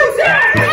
Yeah!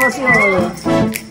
笑死了。